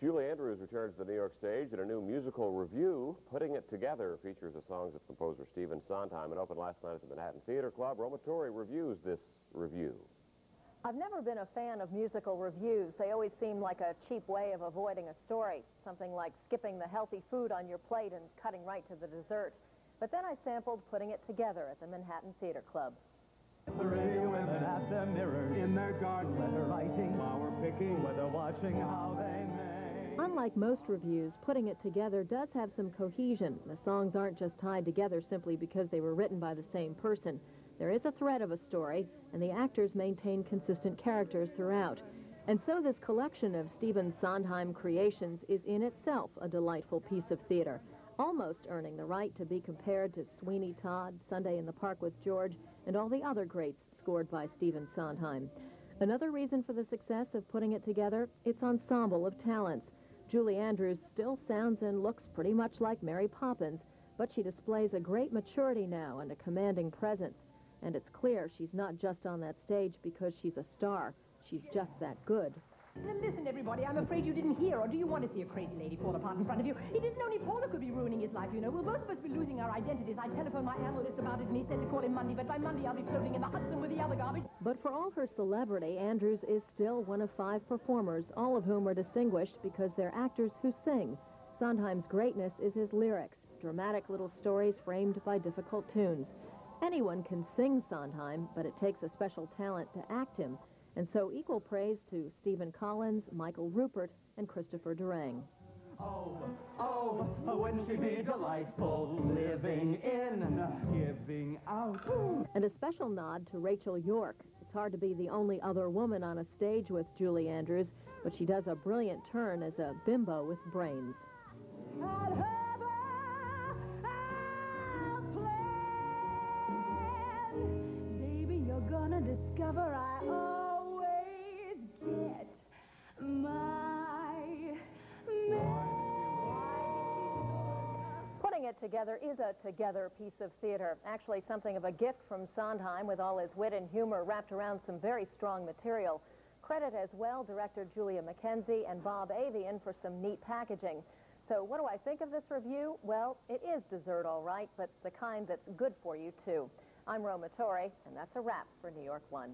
Julie Andrews returns to the New York stage in a new musical review. Putting It Together features the songs of composer Stephen Sondheim. It opened last night at the Manhattan Theater Club. Roma Torre reviews this review. I've never been a fan of musical reviews. They always seem like a cheap way of avoiding a story, something like skipping the healthy food on your plate and cutting right to the dessert. But then I sampled Putting It Together at the Manhattan Theater Club. Three women at the mirrors in their garden, whether writing, flower picking, whether watching how they make. Unlike most reviews, Putting It Together does have some cohesion. The songs aren't just tied together simply because they were written by the same person. There is a thread of a story, and the actors maintain consistent characters throughout. And so this collection of Stephen Sondheim creations is in itself a delightful piece of theater, almost earning the right to be compared to Sweeney Todd, Sunday in the Park with George, and all the other greats scored by Stephen Sondheim. Another reason for the success of putting it together, its ensemble of talents. Julie Andrews still sounds and looks pretty much like Mary Poppins, but she displays a great maturity now and a commanding presence. And it's clear she's not just on that stage because she's a star. She's just that good. Listen, everybody, I'm afraid you didn't hear, or do you want to see a crazy lady fall apart in front of you? It isn't only Paul who could be ruining his life, you know. We'll both of us be losing our identities. I telephoned my analyst about it, and he said to call him Monday, but by Monday I'll be floating in the Hudson with the other garbage. But for all her celebrity, Andrews is still one of five performers, all of whom are distinguished because they're actors who sing. Sondheim's greatness is his lyrics, dramatic little stories framed by difficult tunes. Anyone can sing Sondheim, but it takes a special talent to act him. And so equal praise to Stephen Collins, Michael Rupert, and Christopher Durang. Oh, oh, wouldn't she be delightful living in, giving out? And a special nod to Rachel York. It's hard to be the only other woman on a stage with Julie Andrews, but she does a brilliant turn as a bimbo with brains. Baby, you're gonna discover I together is a together piece of theater. Actually, something of a gift from Sondheim with all his wit and humor wrapped around some very strong material. Credit as well director Julia McKenzie and Bob Avian for some neat packaging. So what do I think of this review? Well, it is dessert all right, but the kind that's good for you too. I'm Roma Torre, and that's a wrap for New York One.